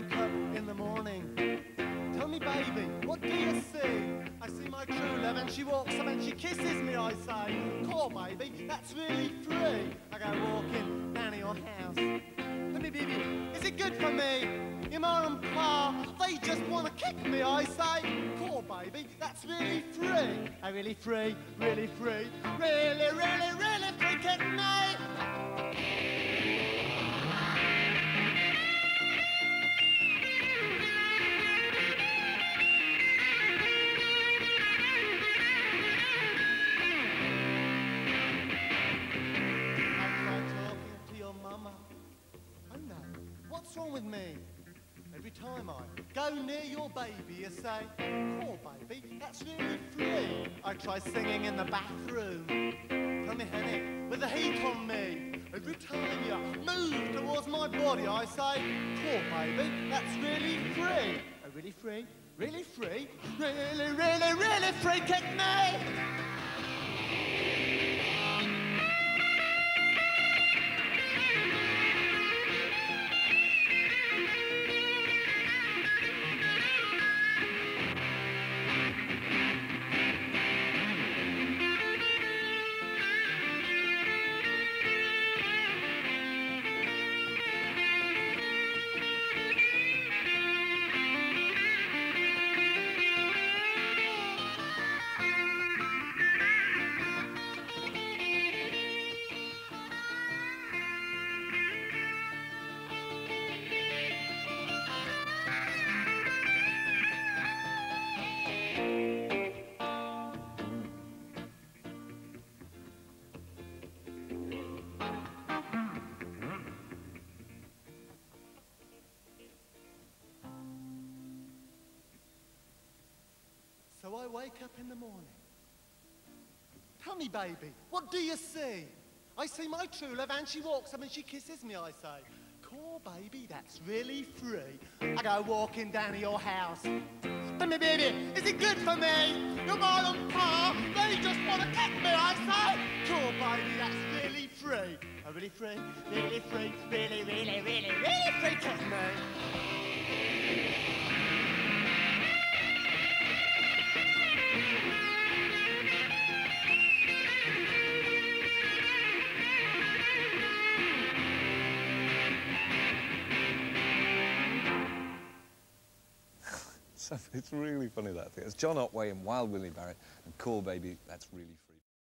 wake up in the morning. Tell me, baby, what do you see? I see my true love and she walks up and she kisses me, I say. Cool, baby, that's really free. I go walking down to your house. Let me, baby, is it good for me? Your mom and pa, they just want to kick me, I say. Cool, baby, that's really free. I really free, really free, really, really, really freaking me. Wrong with me? Every time I go near your baby, you say, Poor baby, that's really free. I try singing in the bathroom. Tell me, honey, with the heat on me. Every time you move towards my body, I say, Poor baby, that's really free. Oh, really free? Really free? Really, really, really free? Kick me! So I wake up in the morning. Tell me, baby, what do you see? I see my true love and she walks up and she kisses me, I say. Cool, baby, that's really free. I go walking down to your house. Tell me, baby, is it good for me? Your mom and pa, they just want to kick me, I say. Cool, baby, that's really free. Oh, really free, really free, really, really, really, really free, kick me. it's really funny that thing. It's John Otway and Wild Willy Barratt and Cool Baby. That's really funny.